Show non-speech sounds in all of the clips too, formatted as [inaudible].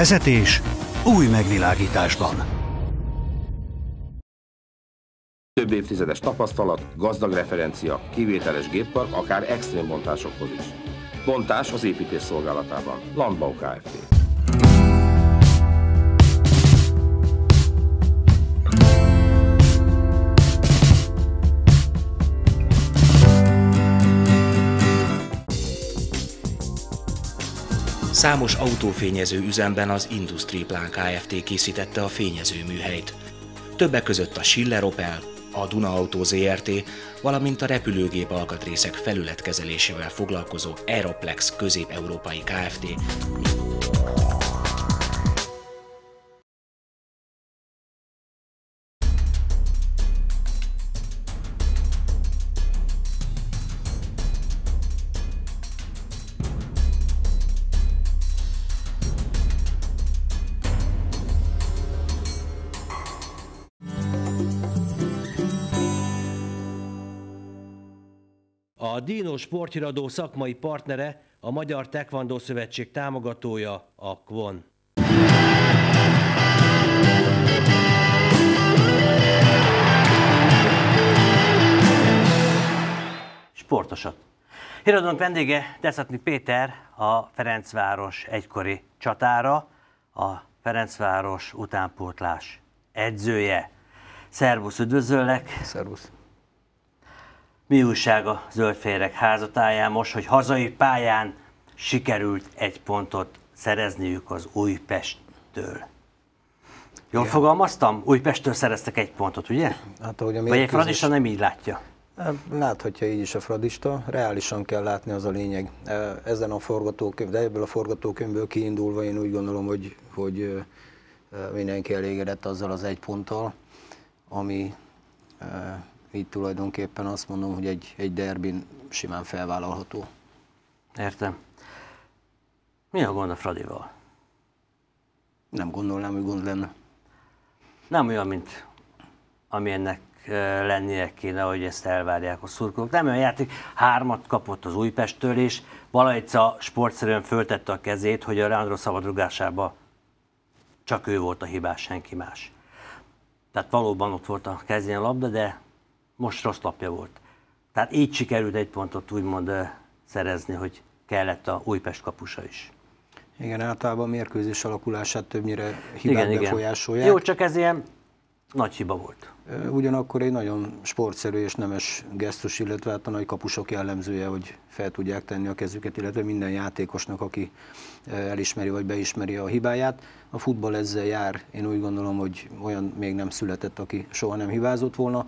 Vezetés új megvilágításban. Több évtizedes tapasztalat, gazdag referencia, kivételes géppark, akár extrém bontásokhoz is. Bontás az építés szolgálatában. Landbau Kft. Számos autófényező üzemben az Industriplan Kft. készítette a fényező műhelyt. Többek között a Schiller Opel, a Duna Auto ZRT, valamint a repülőgép alkatrészek felületkezelésével foglalkozó Aeroplex közép-európai Kft. Dino sporthíradó szakmai partnere, a Magyar Tekvandó Szövetség támogatója, a KVON. Sportosat. Híradónk vendége Deszatni Péter, a Ferencváros egykori csatára, a Ferencváros utánpótlás edzője. Szervusz, üdvözöllek! Szervusz. Mi újság a zöldféreg házatáján most, hogy hazai pályán sikerült egy pontot szerezniük az Újpesttől? Jól Igen. fogalmaztam? Újpesttől szereztek egy pontot, ugye? Hát, ahogy a Vagy egy fradista nem így látja? Láthatja így is a fradista, reálisan kell látni, az a lényeg. Ezen a forgatókönyv, de ebből a forgatókönyvből kiindulva én úgy gondolom, hogy, hogy mindenki elégedett azzal az egy ponttal, ami így tulajdonképpen azt mondom, hogy egy, egy derbin simán felvállalható. Értem. Mi a gond a Fradival? Nem gondolnám, hogy gond lenne. Nem olyan, mint amilyennek lennie kéne, hogy ezt elvárják a szurkolók. Nem olyan játék, hármat kapott az Újpesttől, és Valajca sportszerűen föltette a kezét, hogy a Leandro szabadrugásába csak ő volt a hibás, senki más. Tehát valóban ott volt a kezén a labda, de most rossz lapja volt. Tehát így sikerült egy pontot úgymond szerezni, hogy kellett a Újpest kapusa is. Igen, általában a mérkőzés alakulását többnyire hibák igen, befolyásolják. Igen. Jó, csak ez ilyen nagy hiba volt. Ugyanakkor egy nagyon sportszerű és nemes gesztus, illetve hát a nagy kapusok jellemzője, hogy fel tudják tenni a kezüket, illetve minden játékosnak, aki elismeri vagy beismeri a hibáját. A futball ezzel jár, én úgy gondolom, hogy olyan még nem született, aki soha nem hibázott volna.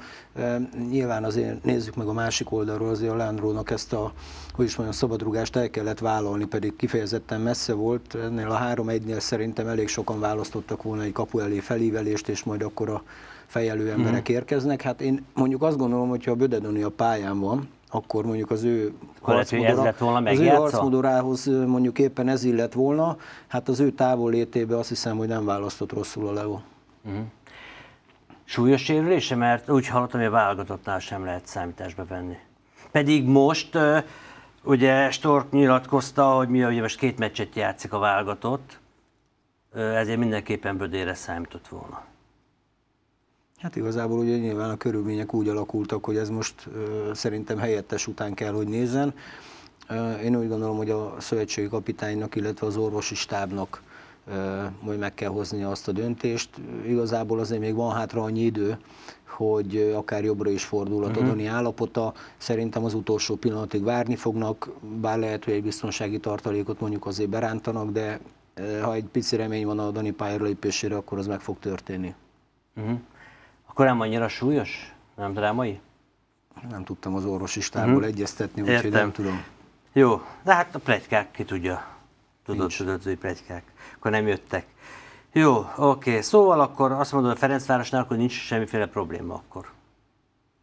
Nyilván azért nézzük meg a másik oldalról, azért a Leandrónak ezt a, hogy is mondjam, szabadrugást el kellett vállalni, pedig kifejezetten messze volt. Ennél a 3-1-nél szerintem elég sokan választottak volna egy kapu elé felívelést, és majd akkor a fejelő emberek mm. érkeznek. Hát én mondjuk azt gondolom, hogy ha a Bödedoni a pályán van, akkor mondjuk az ő harcmodora, az ő harcmodorához mondjuk éppen ez illet volna, hát az ő távollétébe azt hiszem, hogy nem választott rosszul a Leo. Uh-huh. Súlyos sérülése, mert úgy hallottam, hogy a válogatottnál sem lehet számításba venni. Pedig most ugye Stork nyilatkozta, hogy mi hogy most két meccset játszik a válogatott, ezért mindenképpen Bödére számított volna. Hát igazából ugye nyilván a körülmények úgy alakultak, hogy ez most uh, szerintem helyettes után kell, hogy nézzen. Uh, én úgy gondolom, hogy a szövetségi kapitánynak, illetve az orvosi stábnak uh, majd meg kell hoznia azt a döntést. Igazából azért még van hátra annyi idő, hogy akár jobbra is fordulhat uh-huh. Dani állapota. Szerintem az utolsó pillanatig várni fognak, bár lehet, hogy egy biztonsági tartalékot mondjuk azért berántanak, de ha egy pici remény van a Dani pályára lépésére, akkor az meg fog történni. Uh-huh. Akkor nem annyira súlyos? Nem drámai? Nem tudtam az orvosi stábból uh-huh. egyeztetni, úgyhogy nem tudom. Jó, de hát a plegykák ki tudja. Tudod, tudod, hogy plegykák. Akkor nem jöttek. Jó, oké. Szóval akkor azt mondod a Ferencvárosnál, hogy nincs semmiféle probléma akkor.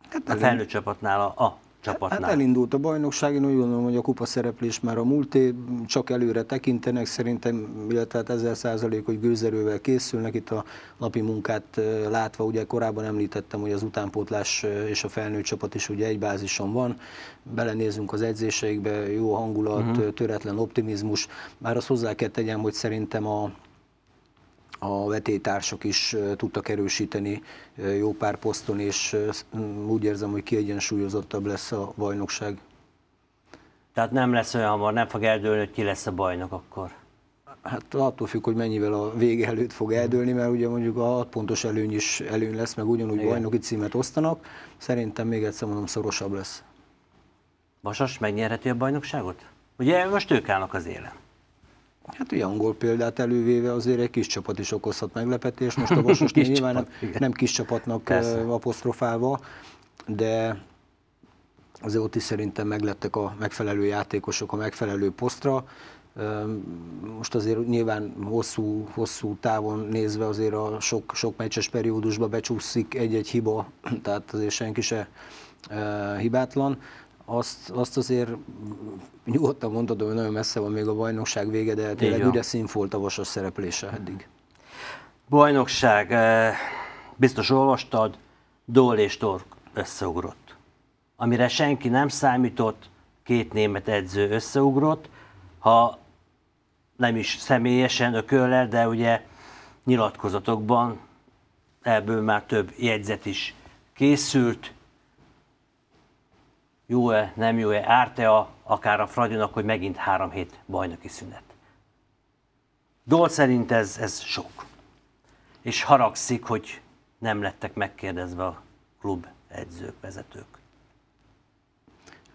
Hát a felnőtt csapatnál a, a csapatnál. Hát elindult a bajnokság, én úgy gondolom, hogy a kupa szereplés már a múlté, csak előre tekintenek, szerintem, illetve hát ezer százalék, hogy gőzerővel készülnek, itt a napi munkát látva, ugye korábban említettem, hogy az utánpótlás és a felnőtt csapat is ugye egy bázison van, belenézünk az edzéseikbe, jó hangulat, uh-huh. töretlen optimizmus, bár azt hozzá kell tegyem, hogy szerintem a a vetétársak is tudtak erősíteni jó pár poszton, és úgy érzem, hogy kiegyensúlyozottabb lesz a bajnokság. Tehát nem lesz olyan hamar, nem fog eldőlni, hogy ki lesz a bajnok akkor. Hát attól függ, hogy mennyivel a vége előtt fog eldőlni, mert ugye mondjuk a 6 pontos előny is előny lesz, meg ugyanúgy Igen. bajnoki címet osztanak. Szerintem még egyszer mondom, szorosabb lesz. Vasas megnyerheti a bajnokságot? Ugye most ők állnak az élen. Hát ugye angol példát elővéve azért egy kis csapat is okozhat meglepetést. Most a Vasas [laughs] nyilván csapat, nem, nem kis csapatnak Persze. apostrofálva, de azért ott is szerintem meglettek a megfelelő játékosok a megfelelő posztra. Most azért nyilván hosszú, hosszú távon nézve azért a sok, sok meccses periódusba becsúszik egy-egy hiba, [clears throat] tehát azért senki se hibátlan. Azt, azt azért nyugodtan mondhatom, hogy nagyon messze van még a bajnokság vége, de tényleg a vasas szereplése eddig. Bajnokság, biztos olvastad, Dól és Tork összeugrott. Amire senki nem számított, két német edző összeugrott, ha nem is személyesen ököllel, de ugye nyilatkozatokban ebből már több jegyzet is készült. Jó-e, nem jó-e, árt-e a, akár a Fradinak, hogy megint három hét bajnoki szünet. Dol szerint ez, ez sok. És haragszik, hogy nem lettek megkérdezve a klub edzők, vezetők.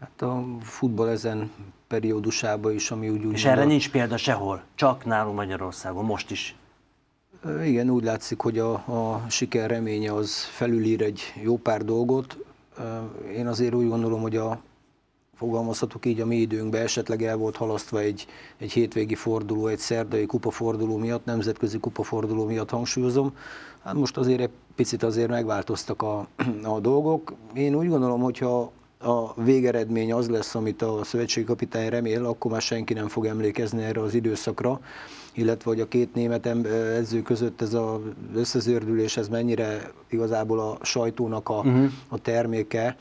Hát a futball ezen periódusában is, ami úgy... úgy És erre a... nincs példa sehol, csak nálunk Magyarországon, most is. Igen, úgy látszik, hogy a, a siker reménye az felülír egy jó pár dolgot. Én azért úgy gondolom, hogy a fogalmazhatok így a mi időnkben esetleg el volt halasztva egy, egy hétvégi forduló, egy szerdai kupaforduló miatt, nemzetközi kupaforduló miatt hangsúlyozom. Hát most azért egy picit azért megváltoztak a, [clears throat] a dolgok. Én úgy gondolom, hogyha a végeredmény az lesz, amit a szövetségi kapitány remél, akkor már senki nem fog emlékezni erre az időszakra, illetve hogy a két német edző között ez az összezördülés, ez mennyire igazából a sajtónak a, uh-huh. a terméke,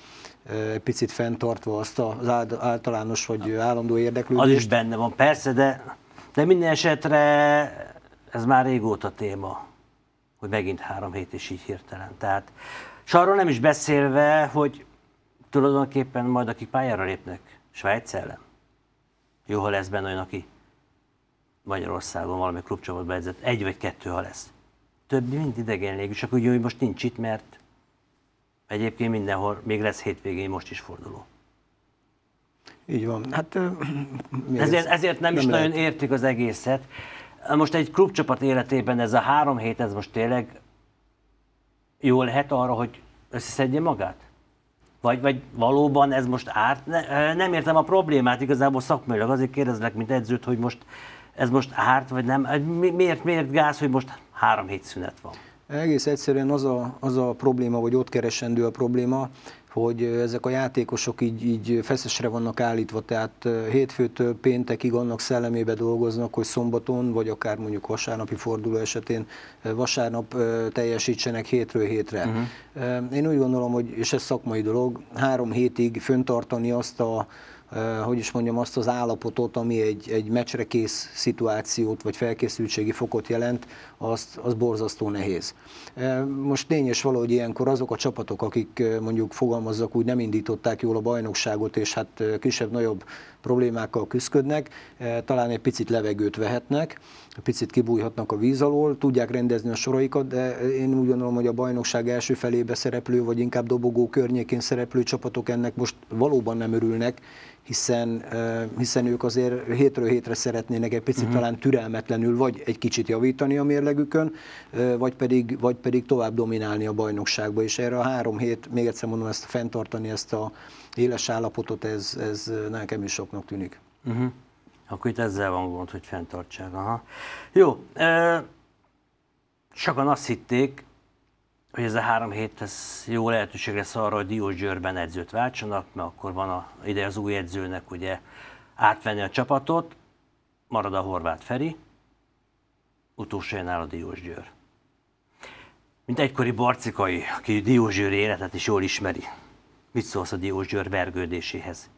picit fenntartva azt az általános vagy állandó érdeklődést. Az is benne van, persze, de, de minden esetre ez már régóta téma, hogy megint három hét is így hirtelen. Tehát, és arról nem is beszélve, hogy tulajdonképpen majd akik pályára lépnek Svájc ellen, jó, ha lesz benne olyan, aki Magyarországon valami klubcsapatba edzett, egy vagy kettő, ha lesz. Többi mind idegen légű, csak úgy, hogy most nincs itt, mert egyébként mindenhol még lesz hétvégén, most is forduló. Így van. Hát, [clears throat] ezért, ezért nem, nem is lehet. nagyon értik az egészet. Most egy klubcsapat életében ez a három hét, ez most tényleg jó lehet arra, hogy összeszedje magát? Vagy, vagy valóban ez most árt? Ne, nem értem a problémát igazából szakmailag, azért kérdezlek, mint edzőt, hogy most ez most árt, vagy nem? Miért, miért gáz, hogy most három hét szünet van? Egész egyszerűen az a, az a probléma, vagy ott keresendő a probléma, hogy ezek a játékosok így, így feszesre vannak állítva, tehát hétfőtől péntekig annak szellemébe dolgoznak, hogy szombaton, vagy akár mondjuk vasárnapi forduló esetén vasárnap teljesítsenek hétről hétre. Uh-huh. Én úgy gondolom, hogy, és ez szakmai dolog, három hétig föntartani azt a hogy is mondjam, azt az állapotot, ami egy, egy meccsre kész szituációt vagy felkészültségi fokot jelent, azt, az borzasztó nehéz. Most tény és valahogy ilyenkor azok a csapatok, akik mondjuk fogalmazzak úgy nem indították jól a bajnokságot, és hát kisebb-nagyobb problémákkal küzdködnek, talán egy picit levegőt vehetnek, picit kibújhatnak a víz alól, tudják rendezni a soraikat, de én úgy gondolom, hogy a bajnokság első felébe szereplő, vagy inkább dobogó környékén szereplő csapatok ennek most valóban nem örülnek, hiszen, hiszen ők azért hétről hétre szeretnének egy picit uh-huh. talán türelmetlenül vagy egy kicsit javítani a mérlegükön, vagy pedig, vagy pedig tovább dominálni a bajnokságba, és erre a három hét, még egyszer mondom, ezt fenntartani, ezt a éles állapotot, ez, ez nekem is soknak tűnik. Uh-huh. Akkor itt ezzel van gond, hogy fenntartsák. Aha. Jó, e, sokan azt hitték, hogy ez a három hét ez jó lehetőség lesz arra, hogy Diós Győrben edzőt váltsanak, mert akkor van a, ide az új edzőnek ugye átvenni a csapatot, marad a Horváth Feri, utolsó jön a Diós Győr. Mint egykori barcikai, aki Diós Győr életet is jól ismeri. Mit szólsz a Diós Győr vergődéséhez?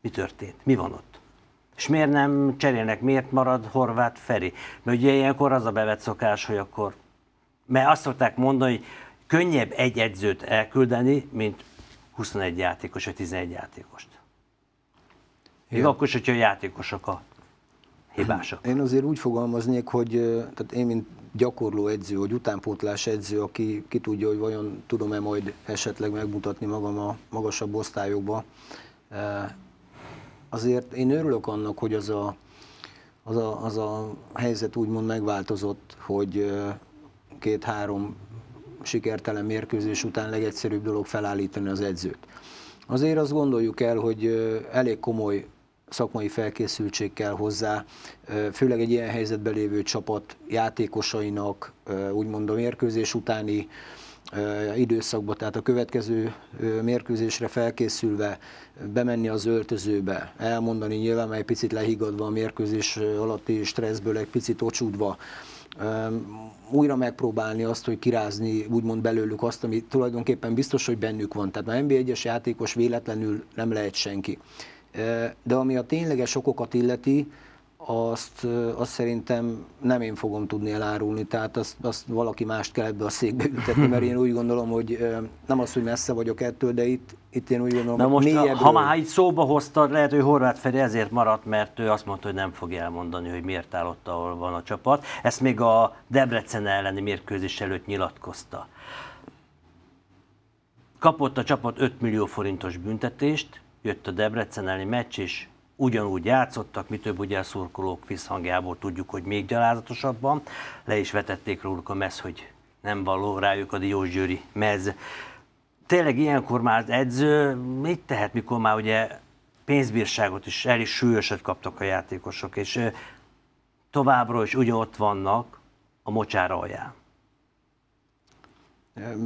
Mi történt? Mi van ott? És miért nem cserélnek, miért marad Horváth Feri? Mert ugye ilyenkor az a bevett szokás, hogy akkor, mert azt szokták mondani, hogy könnyebb egy edzőt elküldeni, mint 21 játékos vagy 11 játékost. Még Igen. akkor is, hogyha a játékosok a hibások. Én azért úgy fogalmaznék, hogy tehát én, mint gyakorló edző, vagy utánpótlás edző, aki ki tudja, hogy vajon tudom-e majd esetleg megmutatni magam a magasabb osztályokba, eh, azért én örülök annak, hogy az a, az a, az a helyzet úgymond megváltozott, hogy ö, két-három sikertelen mérkőzés után legegyszerűbb dolog felállítani az edzőt. Azért azt gondoljuk el, hogy ö, elég komoly szakmai felkészültség kell hozzá, főleg egy ilyen helyzetben lévő csapat játékosainak, úgymond a mérkőzés utáni időszakba, tehát a következő mérkőzésre felkészülve bemenni az öltözőbe, elmondani nyilván, egy picit lehigadva a mérkőzés alatti stresszből, egy picit ocsúdva, újra megpróbálni azt, hogy kirázni úgymond belőlük azt, ami tulajdonképpen biztos, hogy bennük van. Tehát már NB1-es játékos véletlenül nem lehet senki. De ami a tényleges okokat illeti, azt, azt szerintem nem én fogom tudni elárulni, tehát azt, azt valaki mást kell ebbe a székbe ültetni, mert én úgy gondolom, hogy nem az, hogy messze vagyok ettől, de itt, itt én úgy gondolom, Na most, ha, mélyebbről- ha már így szóba hoztad, lehet, hogy Horváth Feri ezért maradt, mert ő azt mondta, hogy nem fogja elmondani, hogy miért áll ott, ahol van a csapat. Ezt még a Debrecen elleni mérkőzés előtt nyilatkozta. Kapott a csapat 5 millió forintos büntetést, jött a Debrecen elleni meccs, és ugyanúgy játszottak, mi több ugye a szurkolók visszhangjából tudjuk, hogy még gyalázatosabban. Le is vetették róluk a mez, hogy nem való rájuk a Diósgyőri mez. Tényleg ilyenkor már az edző mit tehet, mikor már ugye pénzbírságot is, el is súlyosat kaptak a játékosok, és továbbra is ugye ott vannak a mocsára alján.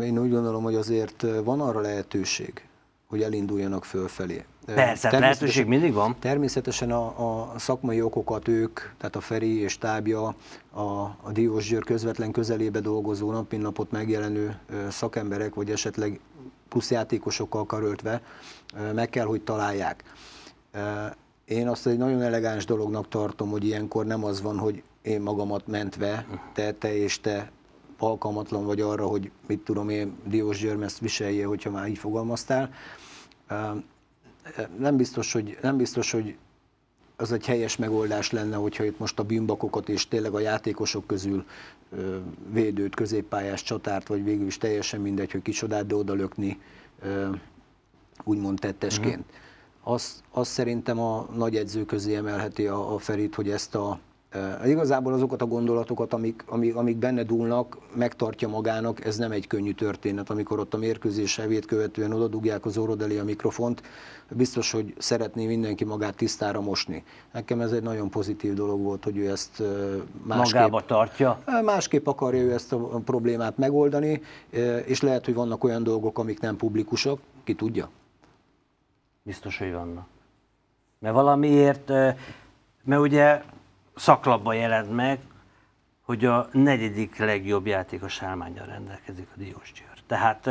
Én úgy gondolom, hogy azért van arra lehetőség, hogy elinduljanak fölfelé. Persze, hát lehetőség mindig van. Természetesen a, a szakmai okokat ők, tehát a Feri és tábja, a, a Diós Győr közvetlen közelébe dolgozó, nap mint napot megjelenő szakemberek, vagy esetleg plusz játékosokkal karöltve meg kell, hogy találják. Én azt egy nagyon elegáns dolognak tartom, hogy ilyenkor nem az van, hogy én magamat mentve, te, te és te alkalmatlan vagy arra, hogy mit tudom én, Diós Györm ezt viselje, hogyha már így fogalmaztál. Nem biztos, hogy, nem biztos, hogy az egy helyes megoldás lenne, hogyha itt most a bűnbakokat és tényleg a játékosok közül védőt, középpályás csatárt, vagy végül is teljesen mindegy, hogy kicsodát, de oda lökni ö, úgymond tettesként. Azt, azt szerintem a nagy edző közé emelheti a, a Ferit, hogy ezt a igazából azokat a gondolatokat, amik, amik, amik benne dúlnak, megtartja magának, ez nem egy könnyű történet, amikor ott a mérkőzés evét követően oda dugják az orrod elé a mikrofont, biztos, hogy szeretné mindenki magát tisztára mosni. Nekem ez egy nagyon pozitív dolog volt, hogy ő ezt másképp, Magába tartja. Másképp akarja ő ezt a problémát megoldani, és lehet, hogy vannak olyan dolgok, amik nem publikusak, ki tudja. Biztos, hogy vannak. Mert valamiért, mert ugye szaklapban jelent meg, hogy a negyedik legjobb játékos állmányjal rendelkezik a Diós Győr. Tehát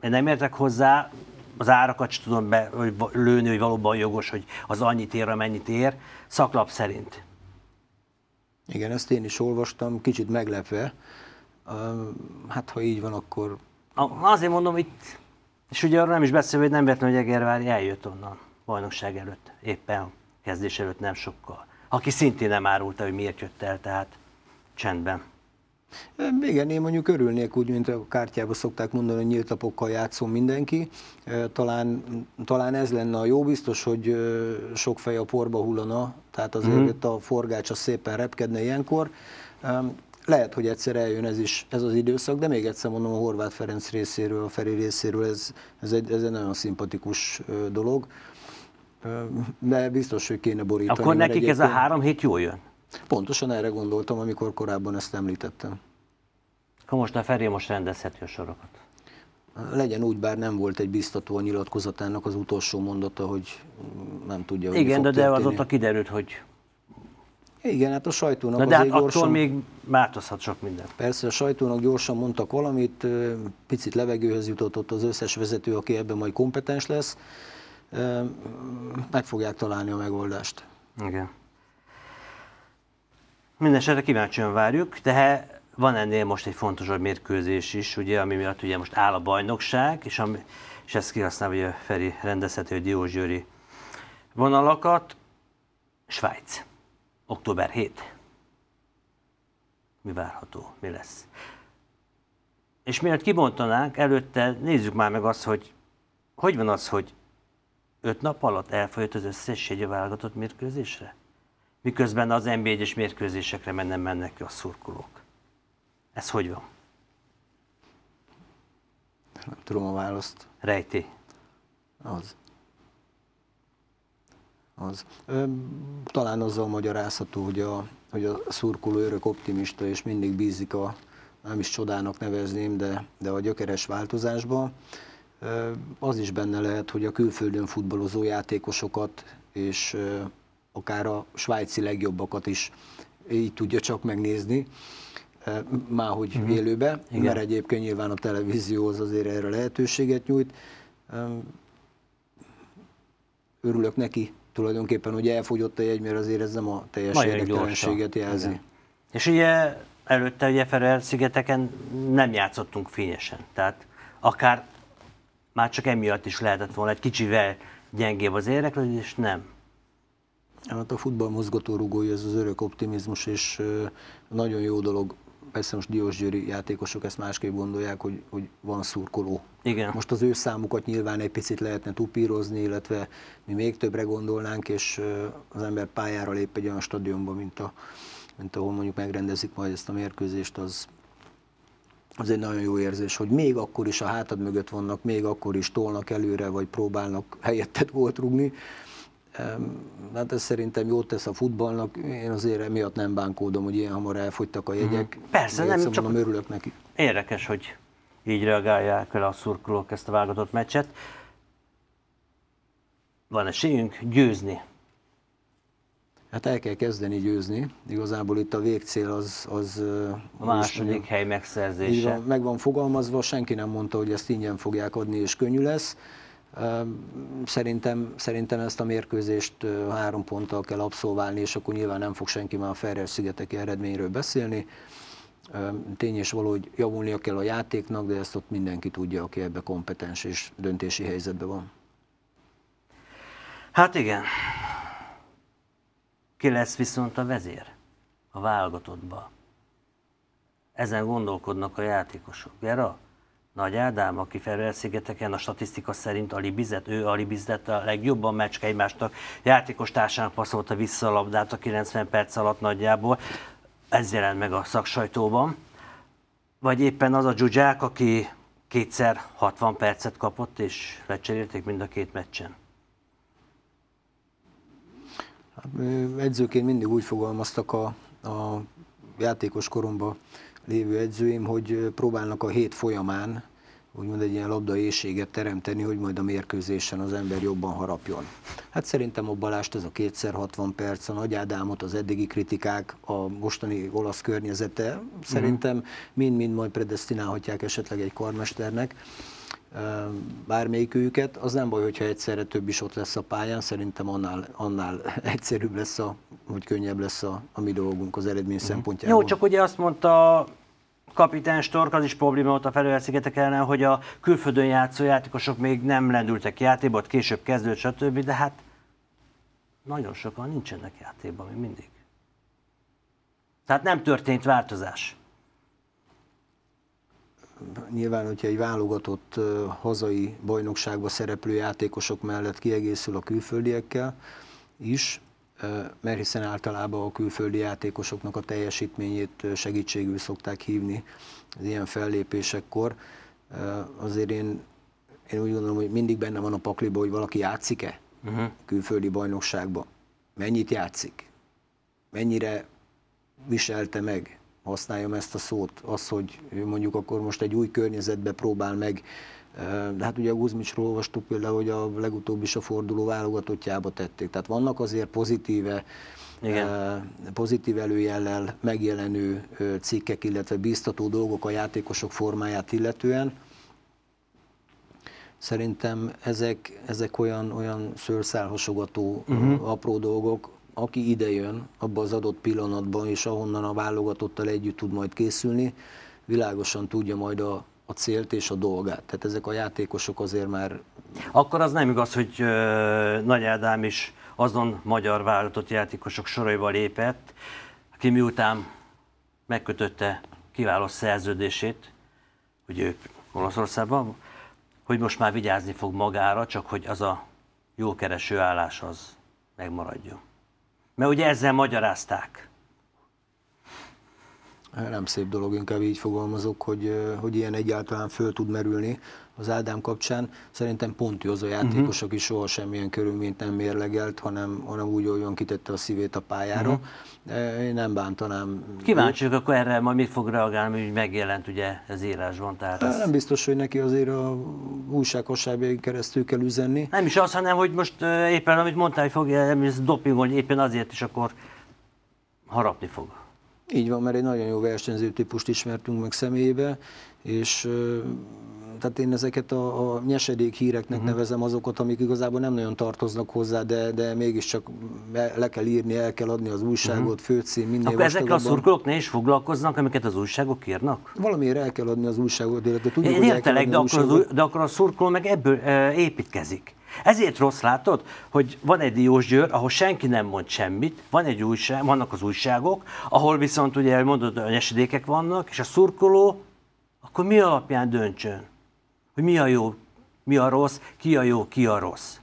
én nem értek hozzá, az árakat sem tudom be, hogy lőni, hogy valóban jogos, hogy az annyit ér, amennyit ér, szaklap szerint. Igen, ezt én is olvastam, kicsit meglepve. Hát, ha így van, akkor Azért mondom itt, és ugye arra nem is beszélve, hogy nem véletlenül, hogy Egervári eljött onnan bajnokság előtt, éppen kezdés előtt nem sokkal. Aki szintén nem árulta, hogy miért jött el, tehát csendben. Igen, én mondjuk örülnék úgy, mint a kártyában szokták mondani, hogy nyílt lapokkal játszom mindenki. Talán, talán ez lenne a jó, biztos, hogy sok fej a porba hullana, tehát azért mm. itt a forgács az szépen repkedne ilyenkor. Lehet, hogy egyszer eljön ez is, ez az időszak, de még egyszer mondom, a Horváth Ferenc részéről, a Feri részéről ez, ez, egy, ez egy nagyon szimpatikus dolog. De biztos, hogy kéne borítani. Akkor nekik ez a egyébként- három hét jól jön. Pontosan erre gondoltam, amikor korábban ezt említettem. Akkor most a Feri most rendezheti a sorokat. Legyen úgy, bár nem volt egy biztató a nyilatkozatának az utolsó mondata, hogy mm, nem tudja, hogy Igen, de, de azóta kiderült, hogy... Igen, hát a sajtónak Na de hát azért attól gyorsan, még változhat sok minden. persze a sajtónak gyorsan mondtak valamit, picit levegőhöz jutott ott az összes vezető, aki ebben majd kompetens lesz, meg fogják találni a megoldást. Igen. Mindenesetre kíváncsian várjuk, de van ennél most egy fontosabb mérkőzés is, ugye, ami miatt ugye most áll a bajnokság, és, ami, és ezt kihasználva ugye Feri rendezhető Diós Győri vonalakat. Svájc, október 7. Mi várható, mi lesz? És mielőtt kibontanánk, előtte nézzük már meg azt, hogy hogy van az, hogy öt nap alatt elfolyott az összes válogatott mérkőzésre? Miközben az nb 1 mérkőzésekre mennem mennek ki a szurkolók. Ez hogy van? Nem tudom a választ. Rejti. Az. Az. Ö, talán azzal magyarázható, hogy a, hogy a szurkoló örök optimista, és mindig bízik a, nem is csodának nevezném, de, de a gyökeres változásba. Az is benne lehet, hogy a külföldön futballozó játékosokat, és akár a svájci legjobbakat is így tudja csak megnézni, már hogy uh-huh. élőbe, Igen. mert egyébként nyilván a televízió az azért erre lehetőséget nyújt. Örülök neki tulajdonképpen, hogy elfogyott a jegy, mert azért ez nem a teljes érdektelenséget jelzi. Igen. És ugye előtte ugye Ferrer szigeteken nem játszottunk fényesen, tehát akár már csak emiatt is lehetett volna egy kicsivel gyengébb az érdeklődés, nem. Hát a futball mozgatórugója, ez az örök optimizmus, és nagyon jó dolog persze most Diósgyőri játékosok ezt másképp gondolják, hogy, hogy van szurkoló. Igen. Most az ő számukat nyilván egy picit lehetne tupírozni, illetve mi még többre gondolnánk, és az ember pályára lép egy olyan stadionba, mint, a, mint ahol mondjuk megrendezik majd ezt a mérkőzést, az, az egy nagyon jó érzés, hogy még akkor is a hátad mögött vannak, még akkor is tolnak előre, vagy próbálnak helyettet gólt rugni, Hát ez szerintem jót tesz a futballnak. Én azért emiatt nem bánkódom, hogy ilyen hamar elfogytak a jegyek. Mhm. Persze, nem csak mondom, örülök neki. Érdekes, hogy így reagálják el a szurkolók ezt a válogatott meccset. Van esélyünk győzni? Hát el kell kezdeni győzni. Igazából itt a végcél az... az a második mondjam, hely megszerzése. Van, meg van fogalmazva, senki nem mondta, hogy ezt ingyen fogják adni és könnyű lesz. Szerintem, szerintem ezt a mérkőzést három ponttal kell abszolválni, és akkor nyilván nem fog senki már a Ferrer szigeteki eredményről beszélni. Tény és való, hogy javulnia kell a játéknak, de ezt ott mindenki tudja, aki ebbe kompetens és döntési helyzetben van. Hát igen. Ki lesz viszont a vezér a válogatottba? Ezen gondolkodnak a játékosok. Gera? Nagy Ádám, aki Ferrer-szigeteken a statisztika szerint alibizett, ő alibizett a legjobban meccs egymástak, játékos társának passzolta vissza a labdát a 90 perc alatt nagyjából, ez jelent meg a szaksajtóban. Vagy éppen az a Zsuzsák, aki kétszer 60 percet kapott, és lecserélték mind a két meccsen. Hát, edzőként mindig úgy fogalmaztak a, a játékos koromban lévő edzőim, hogy próbálnak a hét folyamán úgymond egy ilyen labda éjséget teremteni, hogy majd a mérkőzésen az ember jobban harapjon. Hát szerintem a Balást ez a kétszer 60 perc, a Nagy Ádámot, az eddigi kritikák, a mostani olasz környezete. Szerintem mind-mind majd predestinálhatják esetleg egy karmesternek bármelyikőjüket, az nem baj, hogyha egyszerre több is ott lesz a pályán, szerintem annál, annál [laughs] egyszerűbb lesz, a, hogy könnyebb lesz a, a mi dolgunk az eredmény mm. szempontjából. Jó, csak ugye azt mondta kapitány Stork, az is probléma volt a felőelszigetek ellen, hogy a külföldön játszó játékosok még nem lendültek játékba, ott később kezdődött, stb., de hát nagyon sokan nincsenek játékban még mindig. Tehát nem történt változás nyilván, hogyha egy válogatott hazai bajnokságba szereplő játékosok mellett kiegészül a külföldiekkel is, mert hiszen általában a külföldi játékosoknak a teljesítményét segítségül szokták hívni az ilyen fellépésekkor. Azért én, én úgy gondolom, hogy mindig benne van a pakliba, hogy valaki játszik-e uh-huh. külföldi bajnokságba. Mennyit játszik? Mennyire viselte meg használjam ezt a szót, az, hogy mondjuk akkor most egy új környezetbe próbál meg, de hát ugye a Guzmicsról olvastuk például, hogy a legutóbb is a forduló válogatottjába tették. Tehát vannak azért pozitíve, Igen. pozitív előjellel megjelenő cikkek, illetve biztató dolgok a játékosok formáját illetően. Szerintem ezek, ezek olyan, olyan szőrszálhasogató uh-huh. apró dolgok, aki idejön abba az adott pillanatban, és ahonnan a válogatottal együtt tud majd készülni, világosan tudja majd a, a célt és a dolgát. Tehát ezek a játékosok azért már... Akkor az nem igaz, hogy uh, Nagy Ádám is azon magyar válogatott játékosok soraiba lépett, aki miután megkötötte kiváló szerződését, hogy ő Olaszországban, hogy most már vigyázni fog magára, csak hogy az a jó kereső állás az megmaradjon. Mert ugye ezzel magyarázták. Nem szép dolog, inkább így fogalmazok, hogy, hogy ilyen egyáltalán föl tud merülni az Ádám kapcsán. Szerintem pont jó az a játékos, uh-huh. aki soha semmilyen körülményt nem mérlegelt, hanem, hanem úgy olyan kitette a szívét a pályára. Uh-huh. Én nem bántanám. Kíváncsi vagyok, akkor erre majd mit fog reagálni, hogy megjelent ugye ez írásban. Tehát ez... Nem biztos, hogy neki azért a újság keresztül kell üzenni. Nem is az, hanem hogy most éppen, amit mondtál, hogy fogja, ez doping, hogy éppen azért is akkor harapni fog. Így van, mert egy nagyon jó versenyző típust ismertünk meg személyébe, és tehát én ezeket a, a nyesedék híreknek uh-huh. nevezem azokat, amik igazából nem nagyon tartoznak hozzá, de, de mégiscsak le kell írni, el kell adni az újságot, uh-huh. főcím, minden Akkor ezekkel a szurkolók ne is foglalkoznak, amiket az újságok írnak? Valamiért el kell adni az újságot, illetve tudjuk, Én értelek, de akkor, az, de akkor a szurkoló meg ebből e, építkezik. Ezért rossz látod, hogy van egy Diós Győr, ahol senki nem mond semmit, van egy újság, vannak az újságok, ahol viszont ugye mondod, hogy esedékek vannak, és a szurkoló akkor mi alapján döntsön? Hogy mi a jó, mi a rossz, ki a jó, ki a rossz?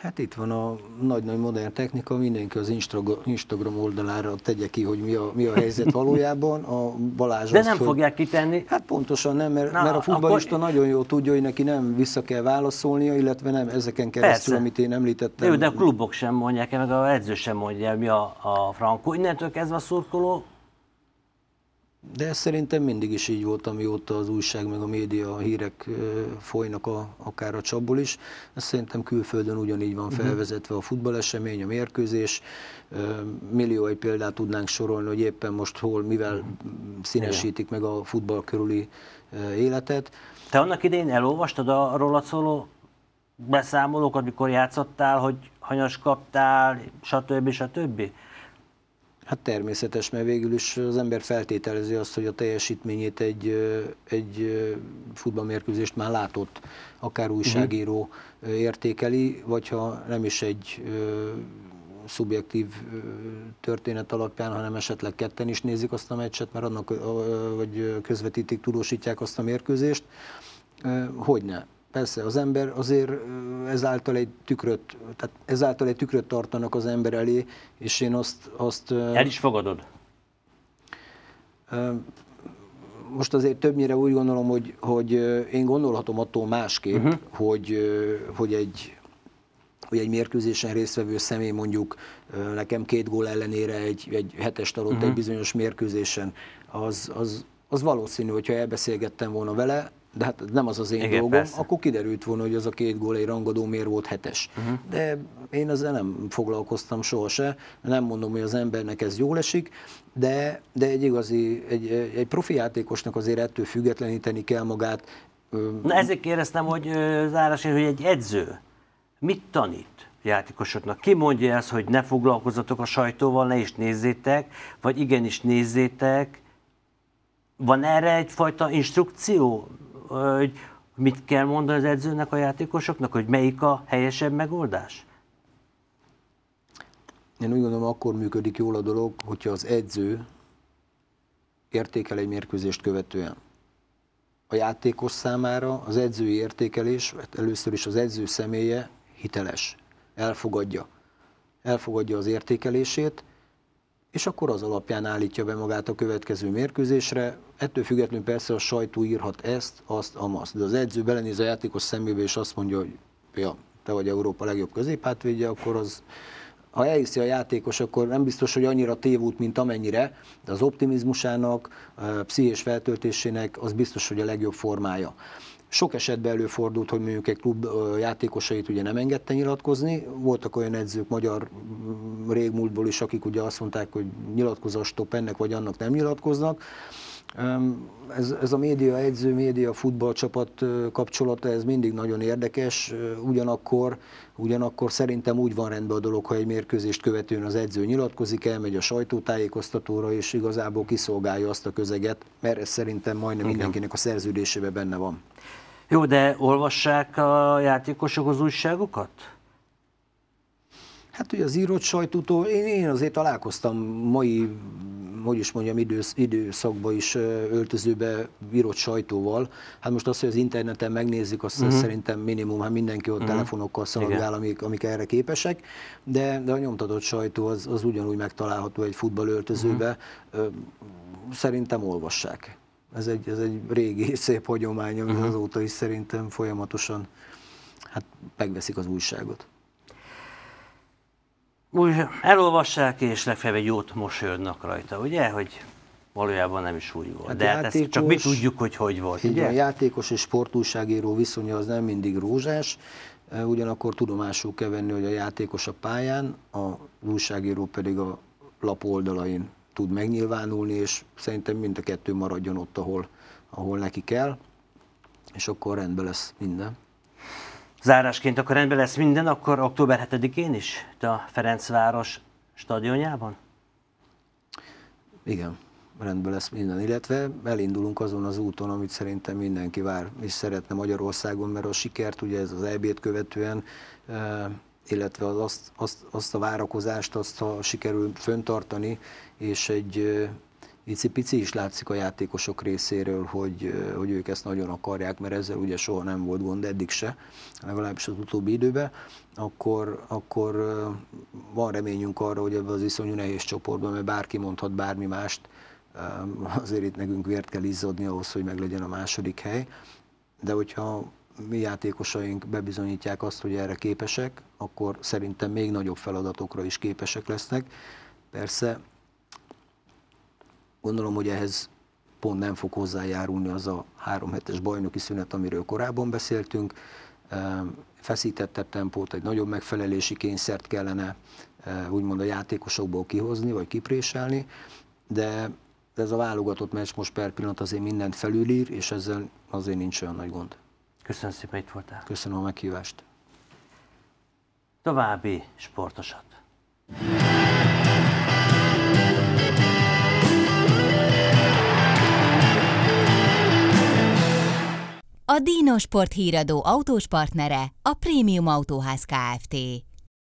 Hát itt van a nagy-nagy modern technika, mindenki az Instagram oldalára tegye ki, hogy mi a, mi a helyzet [laughs] valójában. A Balázs De azt, nem hogy, fogják kitenni. Hát pontosan nem, mert, Na, mert a futballista akkor... nagyon jól tudja, hogy neki nem vissza kell válaszolnia, illetve nem ezeken keresztül, Persze. amit én említettem. Jó, de a klubok sem mondják meg a edző sem mondja mi a, a frankó. Innentől kezdve a szurkoló de ez szerintem mindig is így volt, amióta az újság meg a média a hírek folynak a, akár a csapból is. Ez szerintem külföldön ugyanígy van mhm. felvezetve a futballesemény, a mérkőzés. Millió egy példát tudnánk sorolni, hogy éppen most hol, mivel mhm. színesítik meg a futball körüli életet. Te annak idején elolvastad a róla szóló beszámolókat, mikor játszottál, hogy hanyas kaptál, stb. stb.? Hát természetes, mert végül is az ember feltételezi azt, hogy a teljesítményét egy, egy futballmérkőzést már látott, akár újságíró uh-huh. értékeli, vagy ha nem is egy szubjektív történet alapján, hanem esetleg ketten is nézik azt a meccset, mert annak, vagy közvetítik, tudósítják azt a mérkőzést. Hogyne? Persze, az ember azért ezáltal egy tükröt, tehát ezáltal egy tükröt tartanak az ember elé, és én azt... azt El is fogadod? Most azért többnyire úgy gondolom, hogy, hogy én gondolhatom attól másképp, uh-huh. hogy, hogy egy hogy egy mérkőzésen résztvevő személy mondjuk nekem két gól ellenére egy, egy hetest adott uh-huh. egy bizonyos mérkőzésen, az, az, az valószínű, hogyha elbeszélgettem volna vele, de hát nem az az én Igen, dolgom, persze. akkor kiderült volna, hogy az a két gól egy rangadó miért volt hetes. Uh-huh. De én ezzel nem foglalkoztam sohasem, nem mondom, hogy az embernek ez jól esik, de, de egy igazi, egy, egy profi játékosnak azért ettől függetleníteni kell magát. Na ezért kérdeztem, hogy zárás, hogy egy edző mit tanít? játékosoknak. Ki mondja ezt, hogy ne foglalkozzatok a sajtóval, ne is nézzétek, vagy igenis nézzétek. Van erre egyfajta instrukció? Hogy mit kell mondani az edzőnek a játékosoknak, hogy melyik a helyesebb megoldás? Én úgy gondolom, akkor működik jól a dolog, hogyha az edző értékel egy mérkőzést követően. A játékos számára az edzői értékelés, hát először is az edző személye hiteles, elfogadja. Elfogadja az értékelését, és akkor az alapján állítja be magát a következő mérkőzésre. Ettől függetlenül persze a sajtó írhat ezt, azt, amazt, de az edző belenéz a játékos szemébe, és azt mondja, hogy ja, te vagy Európa legjobb középhátvédje, akkor az, ha elhiszi a játékos, akkor nem biztos, hogy annyira tévút, mint amennyire, de az optimizmusának, pszichés feltöltésének az biztos, hogy a legjobb formája. Sok esetben előfordult, hogy mondjuk egy klub játékosait ugye nem engedte nyilatkozni. Voltak olyan edzők magyar régmúltból is, akik ugye azt mondták, hogy nyilatkozas stop ennek vagy annak nem nyilatkoznak. Ez, ez a média edző, média futballcsapat kapcsolata, ez mindig nagyon érdekes, ugyanakkor, ugyanakkor szerintem úgy van rendben a dolog, ha egy mérkőzést követően az edző nyilatkozik, elmegy a sajtótájékoztatóra, és igazából kiszolgálja azt a közeget, mert ez szerintem majdnem Igen. mindenkinek a szerződésében benne van. Jó, de olvassák a játékosok az újságokat? Hát ugye az írott sajtótól, én, én azért találkoztam mai, hogy is mondjam, idősz, időszakban is öltözőbe írott sajtóval. Hát most azt, hogy az interneten megnézzük, azt uh-huh. szerintem minimum, hát mindenki ott uh-huh. telefonokkal szaladgál, amik, amik erre képesek, de, de a nyomtatott sajtó az, az ugyanúgy megtalálható egy futballöltözőbe. Uh-huh. Szerintem olvassák. Ez egy, ez egy régi, [laughs] szép hagyomány, ami uh-huh. azóta is szerintem folyamatosan hát megveszik az újságot úgy elolvassák, és legfeljebb egy jót mosolyodnak rajta, ugye, hogy valójában nem is úgy volt. Hát De játékos, hát ezt csak mi tudjuk, hogy hogy volt, ugye? A játékos és sportúságíró viszonya az nem mindig rózsás, ugyanakkor tudomásul kell venni, hogy a játékos a pályán, a újságíró pedig a lap oldalain tud megnyilvánulni, és szerintem mind a kettő maradjon ott, ahol, ahol neki kell, és akkor rendben lesz minden. Zárásként akkor rendben lesz minden, akkor október 7-én is a Ferencváros stadionjában? Igen, rendben lesz minden, illetve elindulunk azon az úton, amit szerintem mindenki vár és szeretne Magyarországon, mert a sikert ugye ez az EB-t követően, eh, illetve az azt, azt, azt a várakozást, azt ha sikerül föntartani, és egy Pici-pici is látszik a játékosok részéről, hogy, hogy ők ezt nagyon akarják, mert ezzel ugye soha nem volt gond, eddig se, legalábbis az utóbbi időben, akkor, akkor van reményünk arra, hogy ebben az iszonyú nehéz csoportban, mert bárki mondhat bármi mást, azért itt nekünk vért kell izzadni ahhoz, hogy meglegyen a második hely, de hogyha mi játékosaink bebizonyítják azt, hogy erre képesek, akkor szerintem még nagyobb feladatokra is képesek lesznek. Persze Gondolom, hogy ehhez pont nem fog hozzájárulni az a három hetes bajnoki szünet, amiről korábban beszéltünk. Feszítettebb tempót, egy nagyobb megfelelési kényszert kellene úgymond a játékosokból kihozni, vagy kipréselni, de ez a válogatott meccs most per pillanat azért mindent felülír, és ezzel azért nincs olyan nagy gond. Köszönöm szépen, itt voltál. Köszönöm a meghívást. További sportosat. A Dino Sport híradó autós partnere a Prémium Autóház Kft.